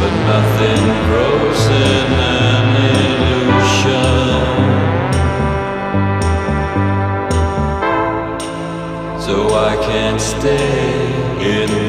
But nothing grows in an illusion. So I can't stay in